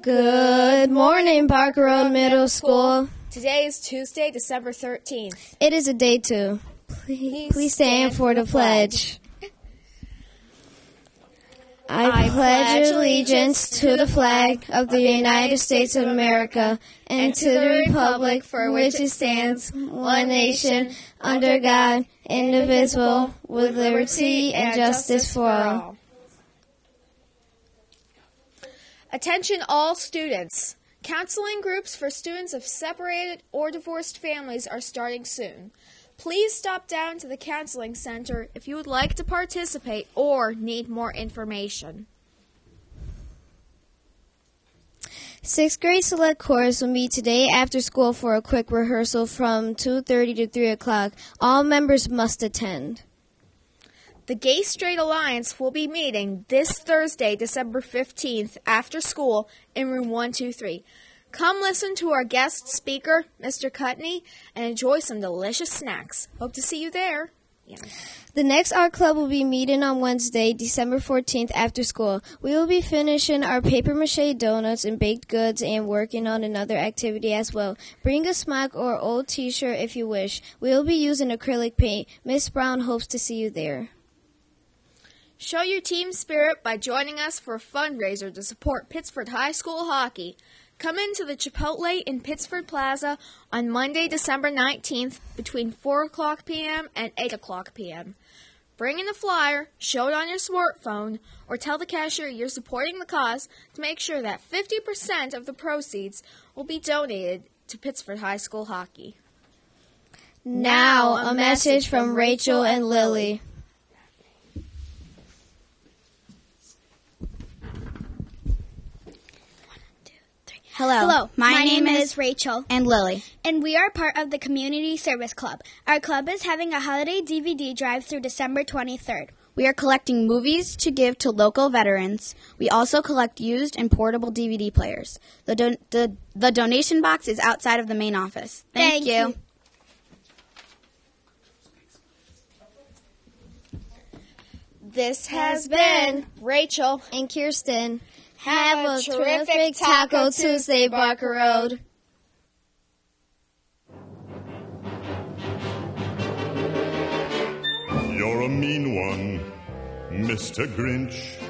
Good morning, Barker Road Middle School. Today is Tuesday, December 13th. It is a day two. Please, please stand for the pledge. I pledge allegiance to the flag of the United States of America and to the republic for which it stands, one nation, under God, indivisible, with liberty and justice for all. Attention all students. Counseling groups for students of separated or divorced families are starting soon. Please stop down to the counseling center if you would like to participate or need more information. Sixth grade select course will meet today after school for a quick rehearsal from 2.30 to 3 o'clock. All members must attend. The Gay Straight Alliance will be meeting this Thursday, December 15th, after school in room 123. Come listen to our guest speaker, Mr. Cutney, and enjoy some delicious snacks. Hope to see you there. Yeah. The next art club will be meeting on Wednesday, December 14th after school. We will be finishing our paper mache donuts and baked goods and working on another activity as well. Bring a smock or old t-shirt if you wish. We will be using acrylic paint. Miss Brown hopes to see you there. Show your team spirit by joining us for a fundraiser to support Pittsford High School hockey. Come into the Chipotle in Pittsford Plaza on Monday, December 19th between 4 o'clock p.m. and 8 o'clock p.m. Bring in a flyer, show it on your smartphone, or tell the cashier you're supporting the cause to make sure that 50% of the proceeds will be donated to Pittsford High School hockey. Now, a message from Rachel and Lily. Hello. Hello. My, My name, name is is Rachel. and Lily. And we are part of the Community Service Club. Our club is having a holiday DVD drive through December 23rd. We are collecting movies to give to local veterans. We also collect used and portable DVD players. The don- the, the donation box is outside of the main office. Thank, Thank you. This has been Rachel. And Kirsten, Have a terrific Taco Tuesday, Barker Road. You're a mean one, Mr. Grinch.